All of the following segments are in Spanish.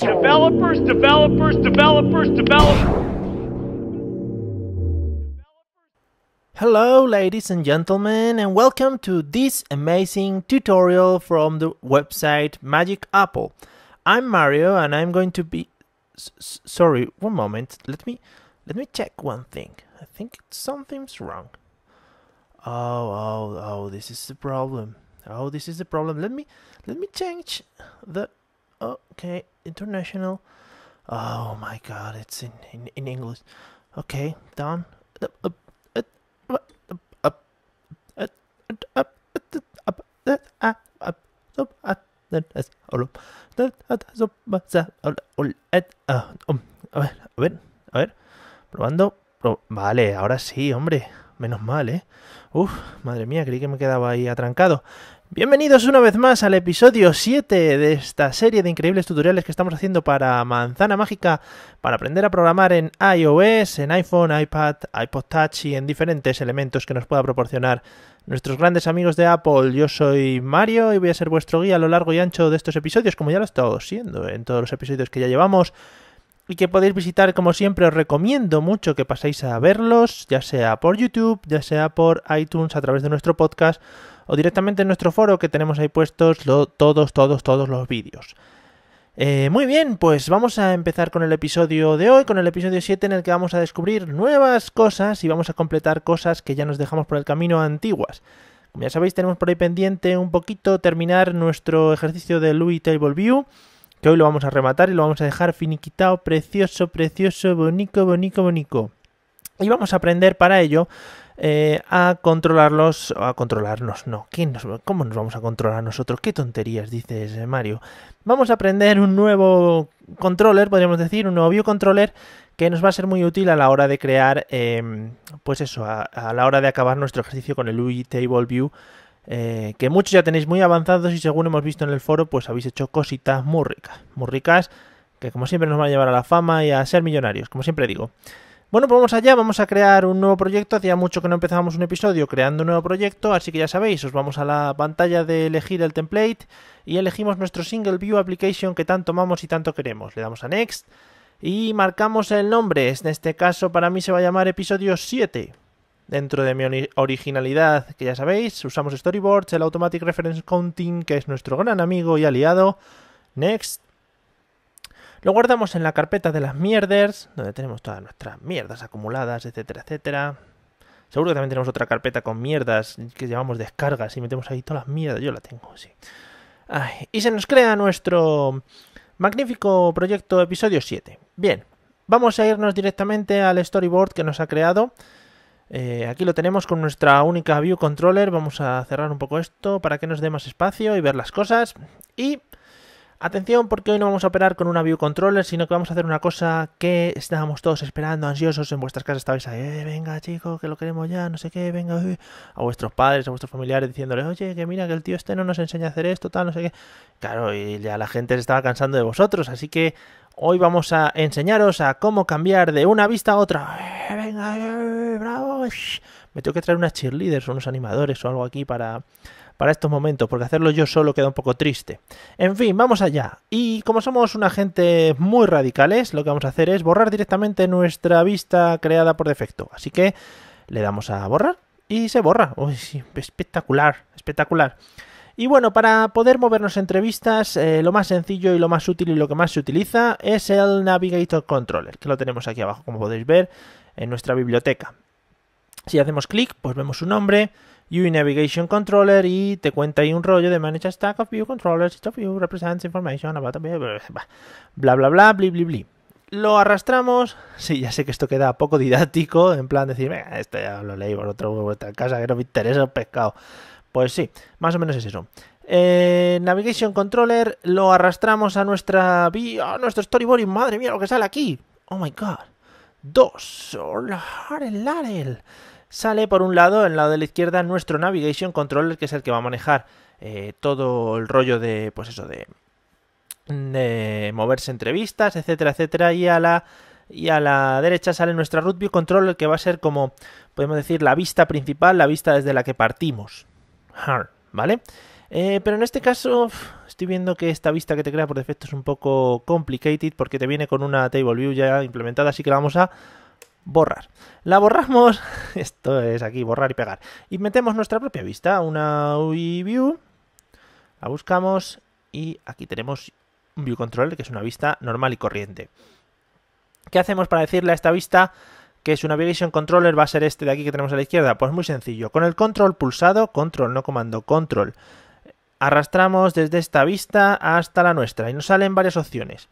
Developers, developers, developers, developers. Hello, ladies and gentlemen, and welcome to this amazing tutorial from the website Magic Apple. I'm Mario, and I'm going to be. S- sorry, one moment. Let me let me check one thing. I think something's wrong. Oh, oh, oh! This is the problem. Oh, this is the problem. Let me let me change the. Okay, international. Oh my God! It's in in, in English. Okay. Uh, uh. Probando. Vale, ahora sí, hombre. Menos mal, ¿eh? Uf, madre mía, creí que me quedaba ahí atrancado. Bienvenidos una vez más al episodio 7 de esta serie de increíbles tutoriales que estamos haciendo para Manzana Mágica para aprender a programar en iOS, en iPhone, iPad, iPod Touch y en diferentes elementos que nos pueda proporcionar nuestros grandes amigos de Apple. Yo soy Mario y voy a ser vuestro guía a lo largo y ancho de estos episodios, como ya lo he estado siendo en todos los episodios que ya llevamos y que podéis visitar como siempre os recomiendo mucho que paséis a verlos ya sea por YouTube ya sea por iTunes a través de nuestro podcast o directamente en nuestro foro que tenemos ahí puestos todos todos todos los vídeos Eh, muy bien, pues vamos a empezar con el episodio de hoy, con el episodio 7 en el que vamos a descubrir nuevas cosas y vamos a completar cosas que ya nos dejamos por el camino antiguas. Como ya sabéis, tenemos por ahí pendiente un poquito terminar nuestro ejercicio de Louis Table View, que hoy lo vamos a rematar y lo vamos a dejar finiquitado, precioso, precioso, bonito, bonito, bonito. Y vamos a aprender para ello eh, a controlarlos, a controlarnos, no, ¿quién nos- ¿cómo nos vamos a controlar nosotros? ¿Qué tonterías dices, Mario? Vamos a aprender un nuevo controller, podríamos decir, un nuevo view controller que nos va a ser muy útil a la hora de crear, eh, pues eso, a, a la hora de acabar nuestro ejercicio con el UI Table View, eh, que muchos ya tenéis muy avanzados y según hemos visto en el foro, pues habéis hecho cositas muy ricas, muy ricas, que como siempre nos van a llevar a la fama y a ser millonarios, como siempre digo. Bueno, pues vamos allá, vamos a crear un nuevo proyecto. Hacía mucho que no empezábamos un episodio creando un nuevo proyecto, así que ya sabéis, os vamos a la pantalla de elegir el template y elegimos nuestro single view application que tanto amamos y tanto queremos. Le damos a next y marcamos el nombre. En este caso para mí se va a llamar episodio 7. Dentro de mi ori- originalidad, que ya sabéis, usamos storyboards, el automatic reference counting, que es nuestro gran amigo y aliado. Next. Lo guardamos en la carpeta de las mierders, donde tenemos todas nuestras mierdas acumuladas, etcétera, etcétera. Seguro que también tenemos otra carpeta con mierdas que llamamos descargas y metemos ahí todas las mierdas. Yo la tengo, sí. Y se nos crea nuestro magnífico proyecto episodio 7. Bien, vamos a irnos directamente al storyboard que nos ha creado. Eh, aquí lo tenemos con nuestra única view controller. Vamos a cerrar un poco esto para que nos dé más espacio y ver las cosas. Y atención porque hoy no vamos a operar con una view controller, sino que vamos a hacer una cosa que estábamos todos esperando, ansiosos. En vuestras casas estabais ahí, "Eh, venga chicos, que lo queremos ya, no sé qué, venga. eh". A vuestros padres, a vuestros familiares diciéndoles, oye, que mira que el tío este no nos enseña a hacer esto, tal, no sé qué. Claro, y ya la gente se estaba cansando de vosotros, así que hoy vamos a enseñaros a cómo cambiar de una vista a otra. Eh, venga, eh, bravo. Me tengo que traer unas cheerleaders o unos animadores o algo aquí para, para estos momentos, porque hacerlo yo solo queda un poco triste. En fin, vamos allá. Y como somos una gente muy radicales, lo que vamos a hacer es borrar directamente nuestra vista creada por defecto. Así que le damos a borrar y se borra. Uy, espectacular, espectacular. Y bueno, para poder movernos entre vistas, eh, lo más sencillo y lo más útil y lo que más se utiliza es el Navigator Controller, que lo tenemos aquí abajo, como podéis ver, en nuestra biblioteca. Si hacemos clic, pues vemos su nombre, UI Navigation Controller, y te cuenta ahí un rollo de Manage a Stack of View Controllers, each of view represents information about... Bla, bla, bla, bla, bli, bli, bli. Lo arrastramos. Sí, ya sé que esto queda poco didáctico, en plan decir, "Venga, esto ya lo leí por otro vuestra casa, que no me interesa el pescado. Pues sí, más o menos es eso. Eh, Navigation Controller lo arrastramos a nuestra vi- a nuestro storyboard y madre mía lo que sale aquí. Oh my god. Dos. Sale por un lado, en el lado de la izquierda, nuestro Navigation Controller, que es el que va a manejar eh, todo el rollo de, pues eso, de, de moverse entre vistas, etcétera, etcétera. Y a la y a la derecha sale nuestra Root View Controller, que va a ser como, podemos decir, la vista principal, la vista desde la que partimos. ¿Vale? Eh, pero en este caso, Estoy viendo que esta vista que te crea por defecto es un poco complicated porque te viene con una table view ya implementada, así que la vamos a borrar. La borramos, esto es aquí, borrar y pegar. Y metemos nuestra propia vista, una UI view, la buscamos y aquí tenemos un view controller que es una vista normal y corriente. ¿Qué hacemos para decirle a esta vista que su navigation controller va a ser este de aquí que tenemos a la izquierda? Pues muy sencillo, con el control pulsado, control no comando, control, arrastramos desde esta vista hasta la nuestra y nos salen varias opciones.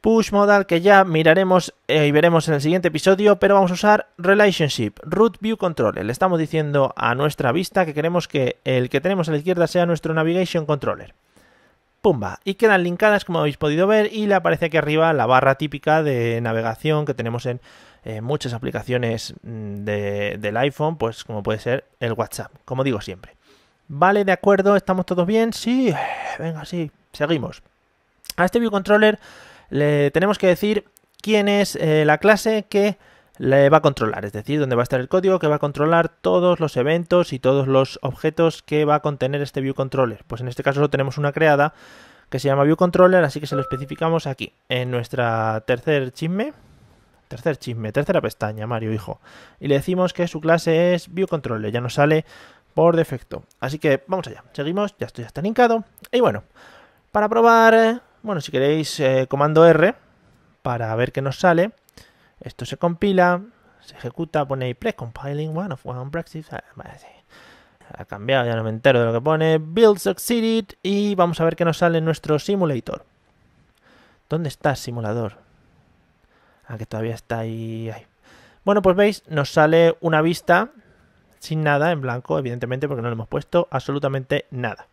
Push modal que ya miraremos eh, y veremos en el siguiente episodio, pero vamos a usar Relationship, Root View Controller. Le estamos diciendo a nuestra vista que queremos que el que tenemos a la izquierda sea nuestro Navigation Controller. Pumba, y quedan linkadas como habéis podido ver y le aparece aquí arriba la barra típica de navegación que tenemos en muchas aplicaciones mm, del iPhone, pues como puede ser el WhatsApp, como digo siempre. Vale, de acuerdo, ¿estamos todos bien? Sí, venga, sí, seguimos. A este View Controller le tenemos que decir quién es eh, la clase que le va a controlar, es decir, dónde va a estar el código que va a controlar todos los eventos y todos los objetos que va a contener este view controller. Pues en este caso tenemos una creada que se llama view controller, así que se lo especificamos aquí en nuestra tercer chisme, tercer chisme, tercera pestaña, Mario hijo, y le decimos que su clase es view ya nos sale por defecto. Así que vamos allá, seguimos, ya esto ya está linkado y bueno, para probar eh, bueno, si queréis, eh, comando R para ver qué nos sale. Esto se compila, se ejecuta, pone ahí pre-compiling one of one Brexit. Ah, ha cambiado, ya no me entero de lo que pone. Build succeeded y vamos a ver qué nos sale en nuestro simulator. ¿Dónde está simulador? Ah, que todavía está ahí. Bueno, pues veis, nos sale una vista sin nada, en blanco, evidentemente, porque no le hemos puesto absolutamente nada.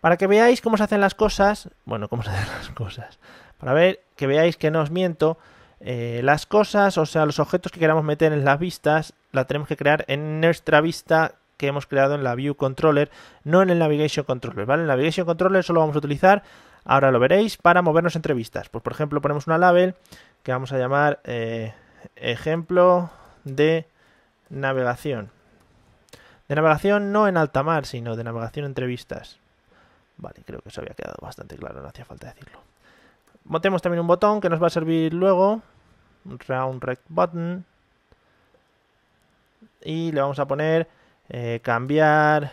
Para que veáis cómo se hacen las cosas, bueno, cómo se hacen las cosas, para ver que veáis que no os miento, eh, las cosas, o sea, los objetos que queramos meter en las vistas, la tenemos que crear en nuestra vista que hemos creado en la View Controller, no en el Navigation Controller, ¿vale? El Navigation Controller solo vamos a utilizar, ahora lo veréis, para movernos entre vistas. Pues por ejemplo ponemos una label que vamos a llamar eh, ejemplo de navegación. De navegación no en alta mar, sino de navegación entre vistas. Vale, creo que eso había quedado bastante claro, no hacía falta decirlo. Motemos también un botón que nos va a servir luego. Round Rect Button. Y le vamos a poner eh, cambiar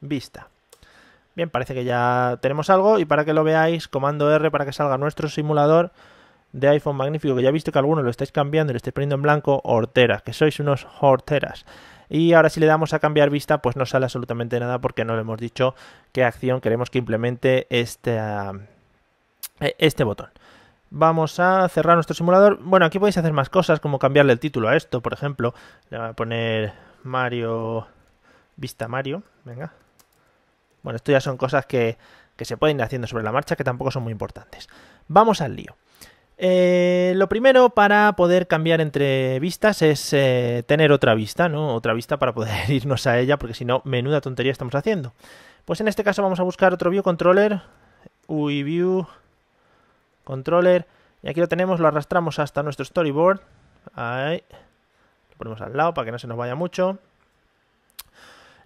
vista. Bien, parece que ya tenemos algo y para que lo veáis, comando R para que salga nuestro simulador de iPhone magnífico, que ya he visto que algunos lo estáis cambiando y lo estáis poniendo en blanco, horteras, que sois unos horteras. Y ahora si le damos a cambiar vista, pues no sale absolutamente nada porque no le hemos dicho qué acción queremos que implemente este, ah, e, este botón. Vamos a cerrar nuestro simulador. Bueno, aquí podéis hacer más cosas, como cambiarle el título a esto, por ejemplo. Le voy a poner Mario... Vista Mario. Venga. Bueno, esto ya son cosas que, que se pueden ir haciendo sobre la marcha, que tampoco son muy importantes. Vamos al lío. Eh, lo primero para poder cambiar entre vistas es eh, tener otra vista, ¿no? Otra vista para poder irnos a ella, porque si no, menuda tontería estamos haciendo. Pues en este caso vamos a buscar otro view controller, UI view controller, y aquí lo tenemos, lo arrastramos hasta nuestro storyboard. Ahí. Lo ponemos al lado para que no se nos vaya mucho.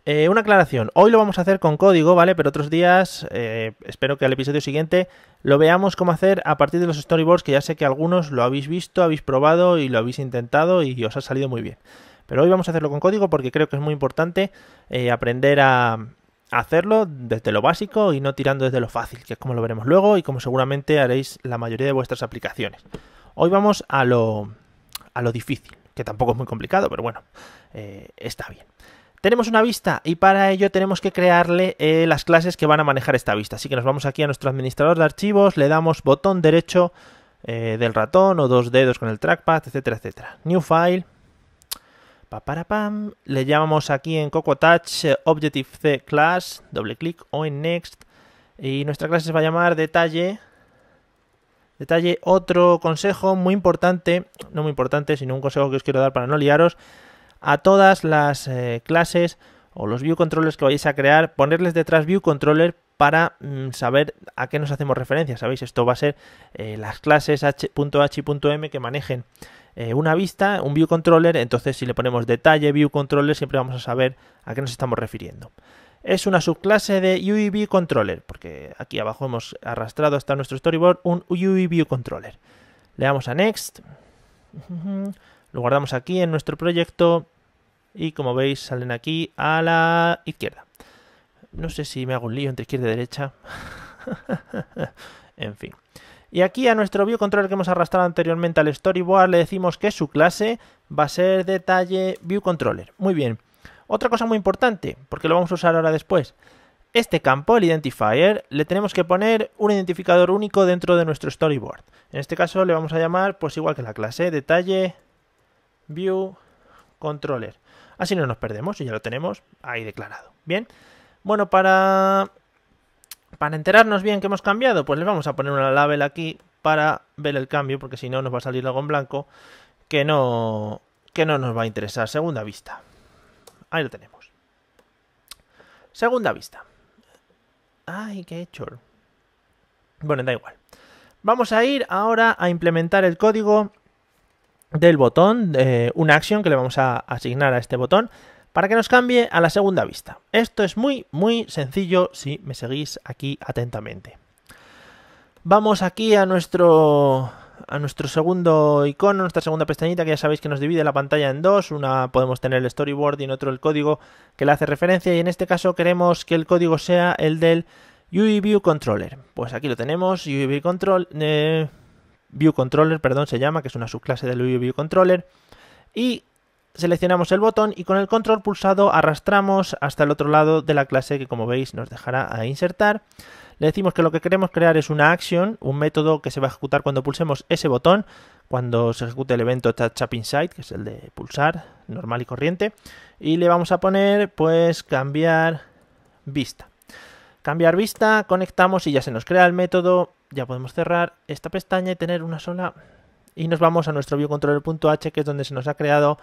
Eh, una aclaración, hoy lo vamos a hacer con código, ¿vale? Pero otros días, eh, espero que al episodio siguiente lo veamos cómo hacer a partir de los storyboards, que ya sé que algunos lo habéis visto, habéis probado y lo habéis intentado y os ha salido muy bien. Pero hoy vamos a hacerlo con código porque creo que es muy importante eh, aprender a, hacerlo desde lo básico y no tirando desde lo fácil, que es como lo veremos luego y como seguramente haréis la mayoría de vuestras aplicaciones. Hoy vamos a lo, a lo difícil, que tampoco es muy complicado, pero bueno, está bien. Tenemos una vista y para ello tenemos que crearle eh, las clases que van a manejar esta vista. Así que nos vamos aquí a nuestro administrador de archivos, le damos botón derecho eh, del ratón o dos dedos con el trackpad, etcétera, etcétera. New File. Pa, para, pam. Le llamamos aquí en Coco Touch eh, Objective C Class, doble clic o en Next. Y nuestra clase se va a llamar detalle. Detalle, otro consejo muy importante, no muy importante, sino un consejo que os quiero dar para no liaros a todas las eh, clases o los view controllers que vayáis a crear, ponerles detrás view controller para mm, saber a qué nos hacemos referencia. Sabéis, esto va a ser eh, las clases h.h y .m que manejen eh, una vista, un view controller, entonces si le ponemos detalle view controller siempre vamos a saber a qué nos estamos refiriendo. es una subclase de UIView Controller, porque aquí abajo hemos arrastrado hasta nuestro storyboard un UIView Controller. Le damos a Next, lo guardamos aquí en nuestro proyecto y como veis salen aquí a la izquierda. No sé si me hago un lío entre izquierda y derecha. en fin. Y aquí a nuestro view controller que hemos arrastrado anteriormente al storyboard le decimos que su clase va a ser detalle view controller. Muy bien. Otra cosa muy importante, porque lo vamos a usar ahora después. Este campo, el identifier, le tenemos que poner un identificador único dentro de nuestro storyboard. En este caso le vamos a llamar, pues igual que la clase, detalle view controller. Así no nos perdemos y ya lo tenemos ahí declarado. Bien. Bueno, para para enterarnos bien que hemos cambiado, pues le vamos a poner una label aquí para ver el cambio, porque si no nos va a salir algo en blanco que no, que no nos va a interesar. Segunda vista. Ahí lo tenemos. Segunda vista. Ay, qué hecho. Bueno, da igual. Vamos a ir ahora a implementar el código del botón, de una acción que le vamos a asignar a este botón para que nos cambie a la segunda vista. Esto es muy, muy sencillo si me seguís aquí atentamente. Vamos aquí a nuestro, a nuestro segundo icono, nuestra segunda pestañita, que ya sabéis que nos divide la pantalla en dos. Una podemos tener el storyboard y en otro el código que le hace referencia. Y en este caso queremos que el código sea el del UI View Controller. Pues aquí lo tenemos, UI eh, View Controller, perdón, se llama, que es una subclase del UI View Controller. Y seleccionamos el botón y con el control pulsado arrastramos hasta el otro lado de la clase que como veis nos dejará a insertar. Le decimos que lo que queremos crear es una action, un método que se va a ejecutar cuando pulsemos ese botón, cuando se ejecute el evento Touch que es el de pulsar, normal y corriente. Y le vamos a poner pues cambiar vista. Cambiar vista, conectamos y ya se nos crea el método. Ya podemos cerrar esta pestaña y tener una sola... Y nos vamos a nuestro viewcontroller.h que es donde se nos ha creado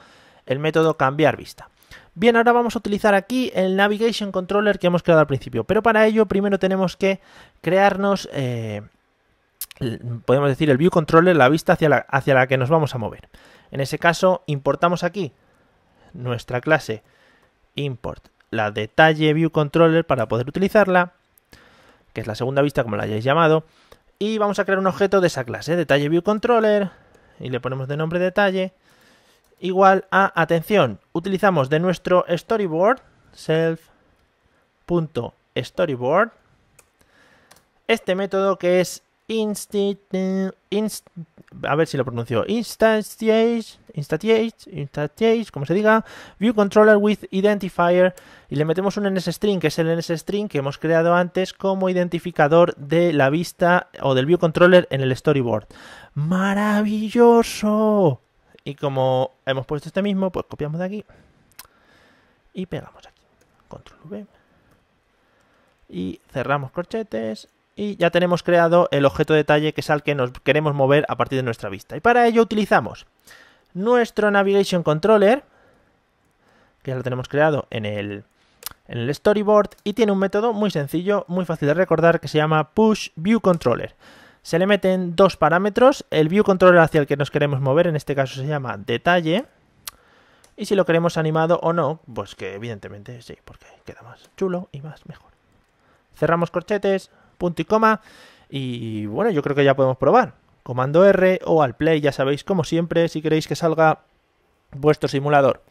el método cambiar vista. Bien, ahora vamos a utilizar aquí el Navigation Controller que hemos creado al principio, pero para ello primero tenemos que crearnos, eh, podemos decir, el View Controller, la vista hacia la, hacia la que nos vamos a mover. En ese caso, importamos aquí nuestra clase import, la detalle View Controller para poder utilizarla, que es la segunda vista como la hayáis llamado, y vamos a crear un objeto de esa clase, detalle View Controller, y le ponemos de nombre detalle, igual a, atención, utilizamos de nuestro storyboard, self.storyboard, este método que es inst, a ver si lo pronuncio, instantiate, instantiate, instantiate, como se diga, view controller with identifier y le metemos un NSString, que es el NSString que hemos creado antes como identificador de la vista o del view controller en el storyboard. ¡Maravilloso! Y como hemos puesto este mismo, pues copiamos de aquí y pegamos aquí. Control V. Y cerramos corchetes y ya tenemos creado el objeto detalle que es al que nos queremos mover a partir de nuestra vista. Y para ello utilizamos nuestro Navigation Controller, que ya lo tenemos creado en el, en el storyboard y tiene un método muy sencillo, muy fácil de recordar que se llama Push View Controller se le meten dos parámetros, el view controller hacia el que nos queremos mover, en este caso se llama detalle, y si lo queremos animado o no, pues que evidentemente sí, porque queda más chulo y más mejor. Cerramos corchetes, punto y coma, y bueno, yo creo que ya podemos probar. Comando R o al play, ya sabéis, como siempre, si queréis que salga vuestro simulador.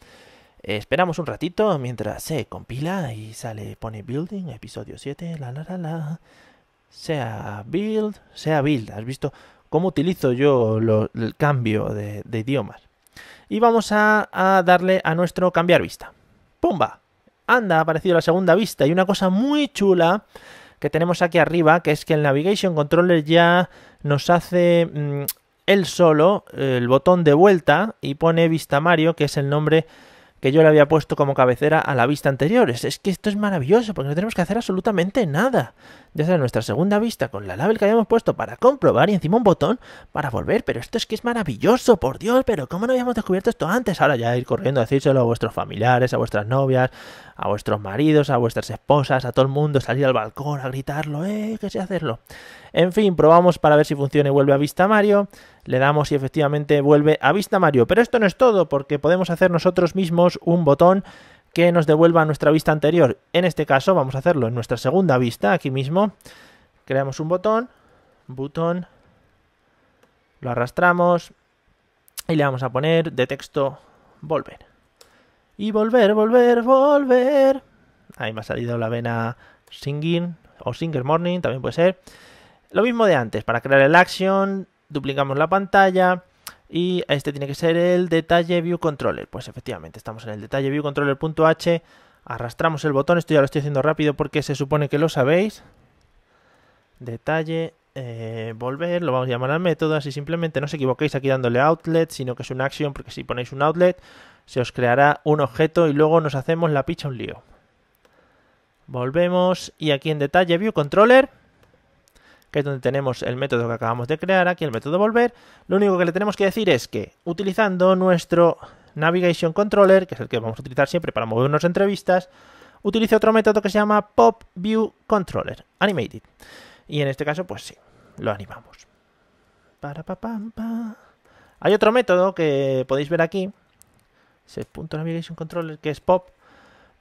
esperamos un ratito mientras se compila y sale, pone building, episodio 7, la la la la sea build, sea build. Has visto cómo utilizo yo el cambio de, idiomas. Y vamos a, darle a nuestro cambiar vista. ¡Pumba! Anda, ha aparecido la segunda vista. Y una cosa muy chula que tenemos aquí arriba, que es que el Navigation Controller ya nos hace mm, él solo el botón de vuelta y pone Vista Mario, que es el nombre que yo le había puesto como cabecera a la vista anterior. Es, que esto es maravilloso porque no tenemos que hacer absolutamente nada. Ya sea nuestra segunda vista con la label que habíamos puesto para comprobar y encima un botón para volver. Pero esto es que es maravilloso, por Dios, pero ¿cómo no habíamos descubierto esto antes? Ahora ya ir corriendo a decírselo a vuestros familiares, a vuestras novias, a vuestros maridos, a vuestras esposas, a todo el mundo, salir al balcón a gritarlo, eh, que sé hacerlo. En fin, probamos para ver si funciona y vuelve a vista Mario le damos y efectivamente vuelve a vista Mario. Pero esto no es todo, porque podemos hacer nosotros mismos un botón que nos devuelva nuestra vista anterior. En este caso vamos a hacerlo en nuestra segunda vista, aquí mismo. Creamos un botón, botón, lo arrastramos y le vamos a poner de texto volver. Y volver, volver, volver. Ahí me ha salido la vena singing o singer morning, también puede ser. Lo mismo de antes, para crear el action, duplicamos la pantalla y este tiene que ser el detalle view controller. Pues efectivamente, estamos en el detalle view controller.h, arrastramos el botón, esto ya lo estoy haciendo rápido porque se supone que lo sabéis. Detalle, eh, volver, lo vamos a llamar al método, así simplemente no os equivoquéis aquí dándole outlet, sino que es un action, porque si ponéis un outlet, se os creará un objeto y luego nos hacemos la picha un lío. Volvemos y aquí en detalle view controller que es donde tenemos el método que acabamos de crear, aquí el método volver, lo único que le tenemos que decir es que utilizando nuestro Navigation Controller, que es el que vamos a utilizar siempre para movernos entre vistas, utilice otro método que se llama Pop View Controller, Animated. Y en este caso, pues sí, lo animamos. Para, pa, Hay otro método que podéis ver aquí, punto Navigation Controller, que es Pop,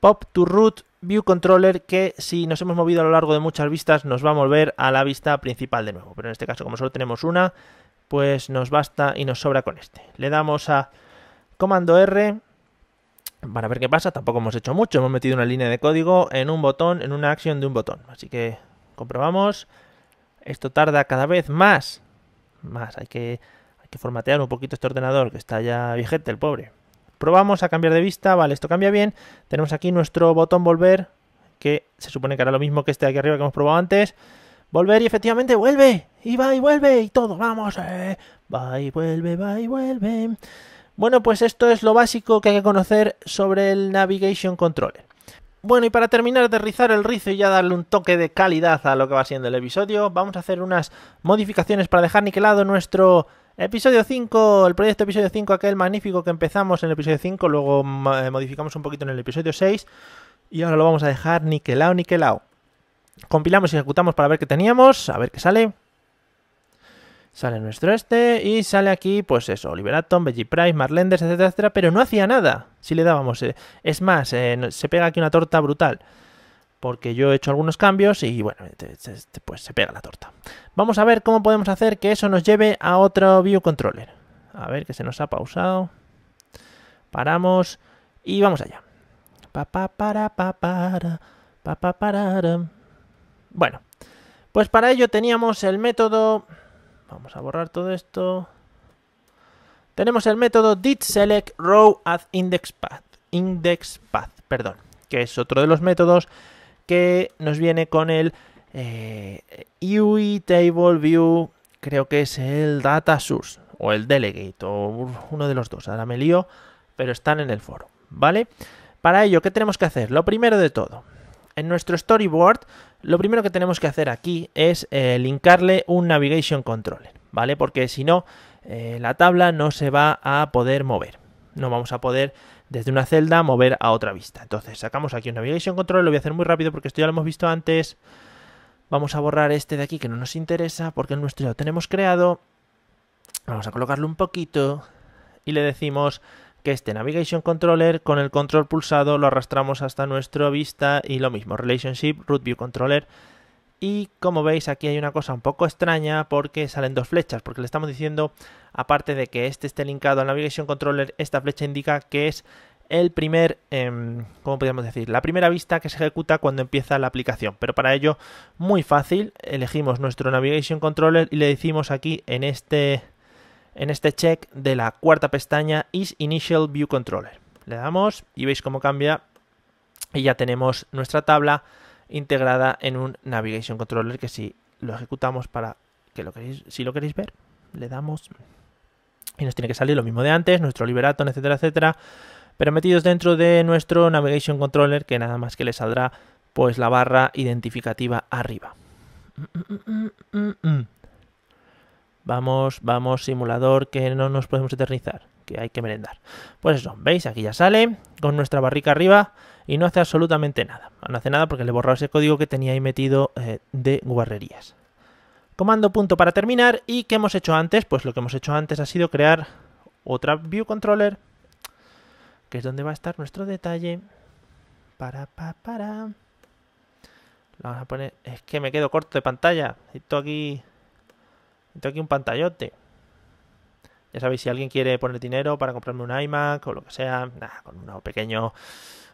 Pop to Root View Controller que si nos hemos movido a lo largo de muchas vistas nos va a volver a la vista principal de nuevo. Pero en este caso como solo tenemos una, pues nos basta y nos sobra con este. Le damos a comando R para ver qué pasa. Tampoco hemos hecho mucho, hemos metido una línea de código en un botón, en una acción de un botón. Así que comprobamos. Esto tarda cada vez más. Más, hay que, hay que formatear un poquito este ordenador que está ya vigente, el pobre. Probamos a cambiar de vista, vale, esto cambia bien. Tenemos aquí nuestro botón volver, que se supone que hará lo mismo que este de aquí arriba que hemos probado antes. Volver y efectivamente vuelve, y va y vuelve, y todo, vamos, eh. va y vuelve, va y vuelve. Bueno, pues esto es lo básico que hay que conocer sobre el Navigation Controller. Bueno, y para terminar de rizar el rizo y ya darle un toque de calidad a lo que va siendo el episodio, vamos a hacer unas modificaciones para dejar niquelado nuestro Episodio 5, el proyecto episodio 5, aquel magnífico que empezamos en el episodio 5, luego eh, modificamos un poquito en el episodio 6 y ahora lo vamos a dejar niquelado, niquelado. Compilamos y ejecutamos para ver qué teníamos, a ver qué sale. Sale nuestro este y sale aquí, pues eso, Liberaton, Veggie Price, Marlenders, etcétera, etcétera, pero no hacía nada si le dábamos. Eh, es más, eh, se pega aquí una torta brutal porque yo he hecho algunos cambios y bueno, pues se pega la torta. Vamos a ver cómo podemos hacer que eso nos lleve a otro view controller. A ver que se nos ha pausado. Paramos y vamos allá. Bueno, pues para ello teníamos el método... Vamos a borrar todo esto. Tenemos el método did select row at index path, perdón, que es otro de los métodos que nos viene con el eh, UI Table View, creo que es el Data Source o el Delegate o uno de los dos, ahora me lío, pero están en el foro, ¿vale? Para ello, ¿qué tenemos que hacer? Lo primero de todo, en nuestro storyboard, lo primero que tenemos que hacer aquí es eh, linkarle un Navigation Controller, ¿vale? Porque si no, eh, la tabla no se va a poder mover. No vamos a poder desde una celda mover a otra vista. Entonces sacamos aquí un Navigation Control, lo voy a hacer muy rápido porque esto ya lo hemos visto antes. Vamos a borrar este de aquí que no nos interesa porque el nuestro ya lo tenemos creado. Vamos a colocarlo un poquito y le decimos que este Navigation Controller con el control pulsado lo arrastramos hasta nuestra vista y lo mismo, Relationship Root View Controller y como veis aquí hay una cosa un poco extraña porque salen dos flechas, porque le estamos diciendo, aparte de que este esté linkado al Navigation Controller, esta flecha indica que es el primer, eh, ¿cómo podríamos decir? La primera vista que se ejecuta cuando empieza la aplicación. Pero para ello, muy fácil, elegimos nuestro Navigation Controller y le decimos aquí en este, en este check de la cuarta pestaña is Initial View Controller. Le damos y veis cómo cambia y ya tenemos nuestra tabla integrada en un Navigation Controller que si lo ejecutamos para que lo queréis, si lo queréis ver, le damos y nos tiene que salir lo mismo de antes, nuestro Liberaton, etcétera, etcétera, pero metidos dentro de nuestro Navigation Controller que nada más que le saldrá pues la barra identificativa arriba. Vamos, vamos, simulador, que no nos podemos eternizar, que hay que merendar. Pues eso, ¿veis? Aquí ya sale, con nuestra barrica arriba, y no hace absolutamente nada. No hace nada porque le he borrado ese código que tenía ahí metido eh, de guarrerías. Comando punto para terminar. ¿Y qué hemos hecho antes? Pues lo que hemos hecho antes ha sido crear otra view controller, que es donde va a estar nuestro detalle. Para, para, para. Vamos a poner... Es que me quedo corto de pantalla. Necesito aquí... Necesito aquí un pantallote. Ya sabéis, si alguien quiere poner dinero para comprarme un iMac o lo que sea, nada, con uno pequeño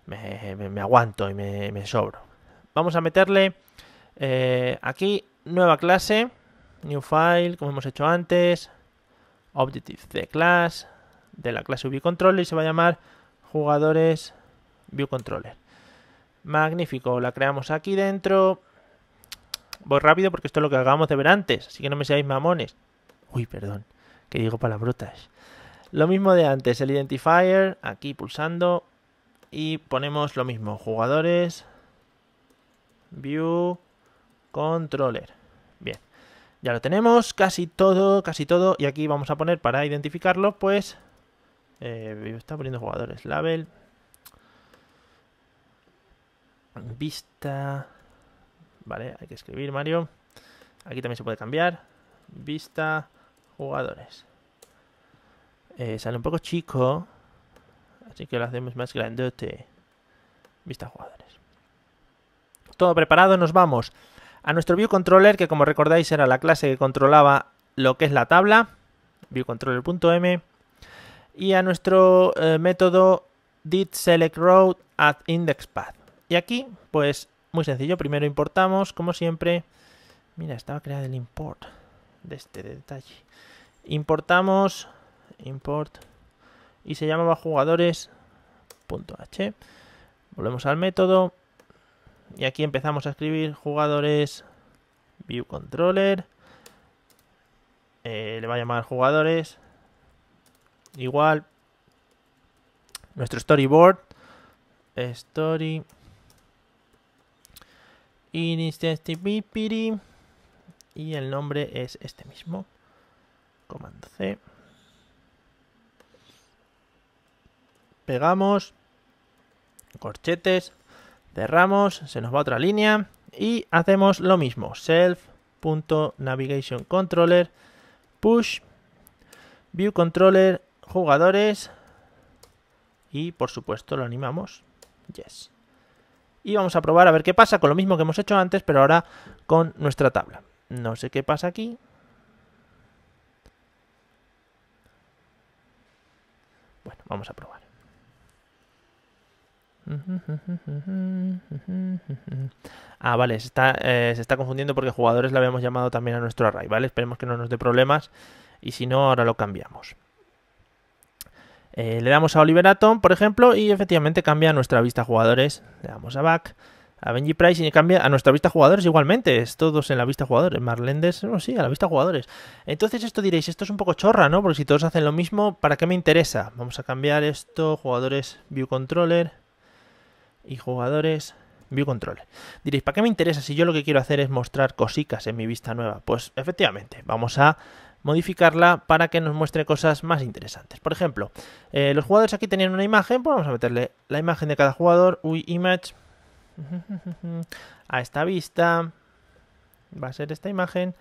me, aguanto y me, me sobro. Vamos a meterle eh, aquí nueva clase, new file, como hemos hecho antes, objective de class, de la clase ViewController y se va a llamar jugadores ViewController. Magnífico, la creamos aquí dentro. Voy rápido porque esto es lo que acabamos de ver antes, así que no me seáis mamones. Uy, perdón, que digo palabrotas. Lo mismo de antes, el identifier, aquí pulsando y ponemos lo mismo, jugadores, view, controller. Bien, ya lo tenemos, casi todo, casi todo, y aquí vamos a poner para identificarlo, pues, eh, está poniendo jugadores, label, vista, vale, hay que escribir Mario, aquí también se puede cambiar, vista, jugadores. Eh, sale un poco chico, así que lo hacemos más grandote. Vista jugadores. Todo preparado, nos vamos a nuestro view controller, que como recordáis era la clase que controlaba lo que es la tabla, viewcontroller.m, y a nuestro eh, método did select row at index path. Y aquí, pues muy sencillo, primero importamos, como siempre, mira, estaba creado el import de este detalle. Importamos import y se llamaba jugadores.h. Volvemos al método y aquí empezamos a escribir jugadores view controller. Eh, le va a llamar jugadores igual nuestro storyboard story y el nombre es este mismo comando C pegamos, corchetes, cerramos, se nos va otra línea y hacemos lo mismo, self.navigation controller, push, view controller, jugadores y por supuesto lo animamos, yes. Y vamos a probar a ver qué pasa con lo mismo que hemos hecho antes, pero ahora con nuestra tabla. No sé qué pasa aquí. Bueno, vamos a probar. Ah, vale, se está, eh, se está confundiendo porque jugadores le habíamos llamado también a nuestro array, ¿vale? Esperemos que no nos dé problemas y si no, ahora lo cambiamos. Eh, le damos a Oliver Atom, por ejemplo, y efectivamente cambia nuestra vista jugadores. Le damos a Back, a Benji Price y cambia a nuestra vista jugadores igualmente. Es todos en la vista jugadores. Marlendes, no, sí, a la vista jugadores. Entonces esto diréis, esto es un poco chorra, ¿no? Porque si todos hacen lo mismo, ¿para qué me interesa? Vamos a cambiar esto, jugadores View Controller y jugadores View Controller. Diréis, ¿para qué me interesa si yo lo que quiero hacer es mostrar cositas en mi vista nueva? Pues efectivamente, vamos a modificarla para que nos muestre cosas más interesantes. Por ejemplo, eh, los jugadores aquí tenían una imagen, pues vamos a meterle la imagen de cada jugador, uy, image, a esta vista, va a ser esta imagen,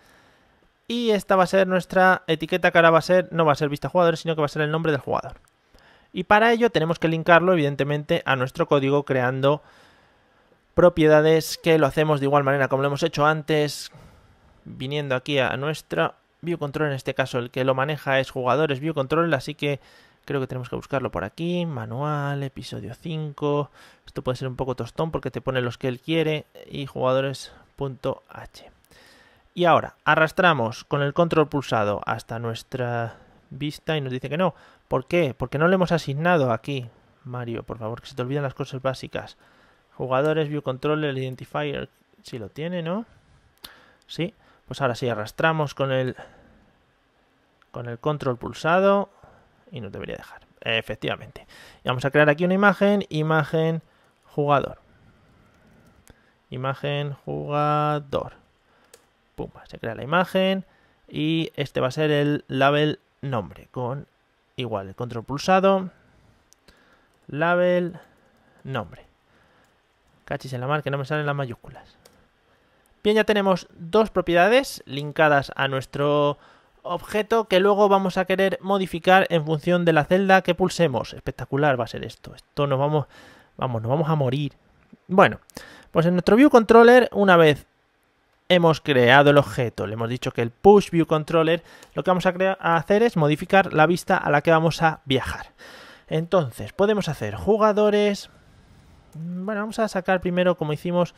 y esta va a ser nuestra etiqueta que ahora va a ser, no va a ser vista jugadores, sino que va a ser el nombre del jugador. Y para ello tenemos que linkarlo, evidentemente, a nuestro código creando propiedades que lo hacemos de igual manera como lo hemos hecho antes, viniendo aquí a nuestra view control, en este caso el que lo maneja es jugadores view así que creo que tenemos que buscarlo por aquí, manual, episodio 5, esto puede ser un poco tostón porque te pone los que él quiere y jugadores.h. Y ahora arrastramos con el control pulsado hasta nuestra vista y nos dice que no. ¿Por qué? Porque no le hemos asignado aquí, Mario, por favor, que se te olviden las cosas básicas. Jugadores, view controller, identifier, si lo tiene, ¿no? Sí, pues ahora sí arrastramos con el con el control pulsado y nos debería dejar. Efectivamente. Y vamos a crear aquí una imagen, imagen jugador. Imagen jugador. Pumba, se crea la imagen y este va a ser el label nombre con igual el control pulsado label nombre. Cachis en la mar que no me salen las mayúsculas. Bien, ya tenemos dos propiedades linkadas a nuestro objeto que luego vamos a querer modificar en función de la celda que pulsemos. Espectacular va a ser esto. Esto nos vamos, vamos, nos vamos a morir. Bueno, pues en nuestro View Controller, una vez hemos creado el objeto, le hemos dicho que el Push View Controller, lo que vamos a, hacer es modificar la vista a la que vamos a viajar. Entonces, podemos hacer jugadores... Bueno, vamos a sacar primero, como hicimos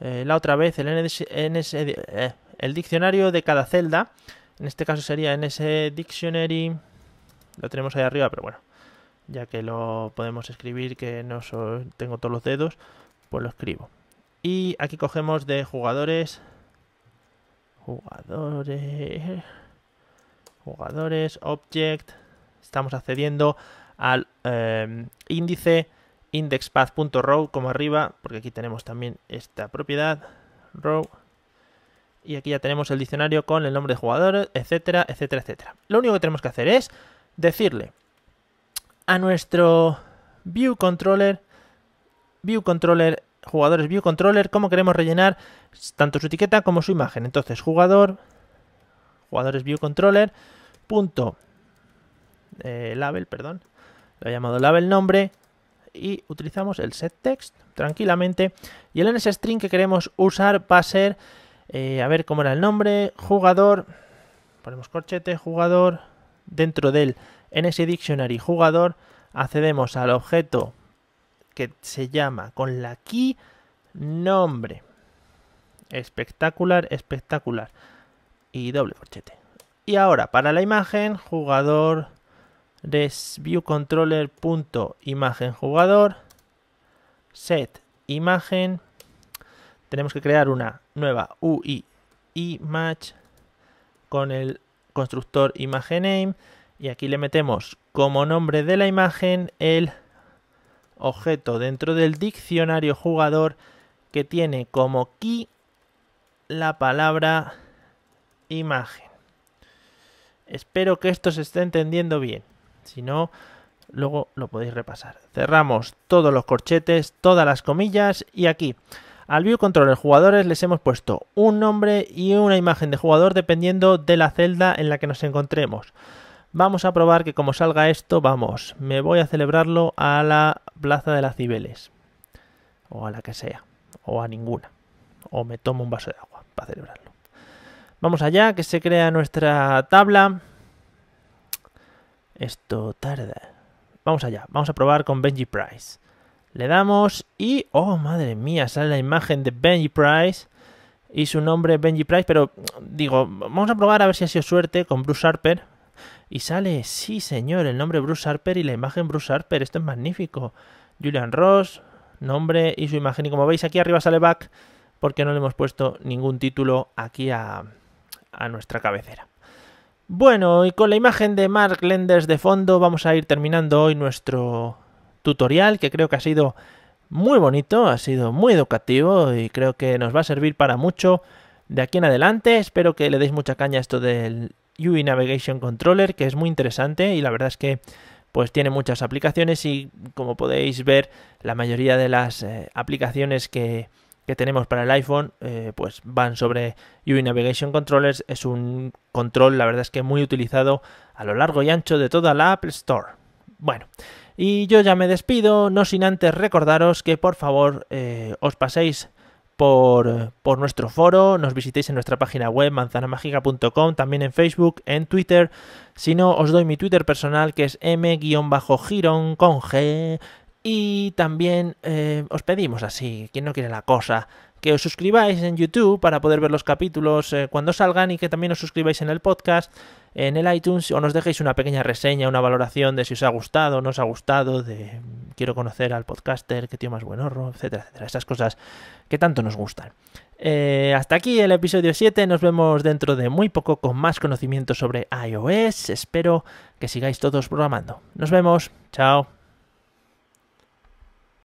eh, la otra vez, eh, el diccionario de cada celda. En este caso sería NS Dictionary. Lo tenemos ahí arriba, pero bueno, ya que lo podemos escribir, que no tengo todos los dedos, pues lo escribo. Y aquí cogemos de jugadores. Jugadores. Jugadores. Object. Estamos accediendo al eh, índice indexpath.row como arriba, porque aquí tenemos también esta propiedad, row, y aquí ya tenemos el diccionario con el nombre de jugadores, etcétera, etcétera, etcétera. Lo único que tenemos que hacer es decirle a nuestro view controller, view controller, jugadores view controller, cómo queremos rellenar tanto su etiqueta como su imagen. Entonces, jugador, jugadores view controller, punto, eh, label, perdón, lo he llamado label nombre, y utilizamos el setText tranquilamente. Y el NSString que queremos usar va a ser, eh, a ver cómo era el nombre, jugador, ponemos corchete, jugador, dentro del NSDictionary jugador, accedemos al objeto que se llama con la key nombre. Espectacular, espectacular. Y doble corchete. Y ahora, para la imagen, jugador imagen jugador set imagen tenemos que crear una nueva UI image con el constructor imagen name y aquí le metemos como nombre de la imagen el objeto dentro del diccionario jugador que tiene como key la palabra imagen. Espero que esto se esté entendiendo bien. Si no, luego lo podéis repasar. Cerramos todos los corchetes, todas las comillas y aquí al view controller jugadores les hemos puesto un nombre y una imagen de jugador dependiendo de la celda en la que nos encontremos. Vamos a probar que como salga esto, vamos, me voy a celebrarlo a la Plaza de las Cibeles. O a la que sea. O a ninguna. O me tomo un vaso de agua para celebrarlo. Vamos allá, que se crea nuestra tabla. Esto tarda. Vamos allá, vamos a probar con Benji Price. Le damos y... ¡Oh, madre mía! Sale la imagen de Benji Price y su nombre Benji Price, pero digo, vamos a probar a ver si ha sido suerte con Bruce Harper. Y sale, sí señor, el nombre Bruce Harper y la imagen Bruce Harper. Esto es magnífico. Julian Ross, nombre y su imagen. Y como veis aquí arriba sale back porque no le hemos puesto ningún título aquí a, a nuestra cabecera. Bueno, y con la imagen de Mark Lenders de fondo vamos a ir terminando hoy nuestro tutorial que creo que ha sido muy bonito, ha sido muy educativo y creo que nos va a servir para mucho de aquí en adelante. Espero que le deis mucha caña a esto del UI Navigation Controller que es muy interesante y la verdad es que pues tiene muchas aplicaciones y como podéis ver la mayoría de las eh, aplicaciones que que tenemos para el iPhone eh, pues van sobre UI Navigation Controllers. Es un control, la verdad es que muy utilizado a lo largo y ancho de toda la Apple Store. Bueno, y yo ya me despido, no sin antes recordaros que por favor eh, os paséis por, nuestro foro, nos visitéis en nuestra página web manzanamagica.com, también en Facebook, en Twitter. Si no, os doy mi Twitter personal que es m-giron con G y también eh, os pedimos así, quien no quiere la cosa, que os suscribáis en YouTube para poder ver los capítulos eh, cuando salgan y que también os suscribáis en el podcast, en el iTunes o nos dejéis una pequeña reseña, una valoración de si os ha gustado no os ha gustado, de quiero conocer al podcaster, qué tío más buenorro, etcétera, etcétera. Esas cosas que tanto nos gustan. Eh, hasta aquí el episodio 7, nos vemos dentro de muy poco con más conocimiento sobre iOS. Espero que sigáis todos programando. Nos vemos, chao.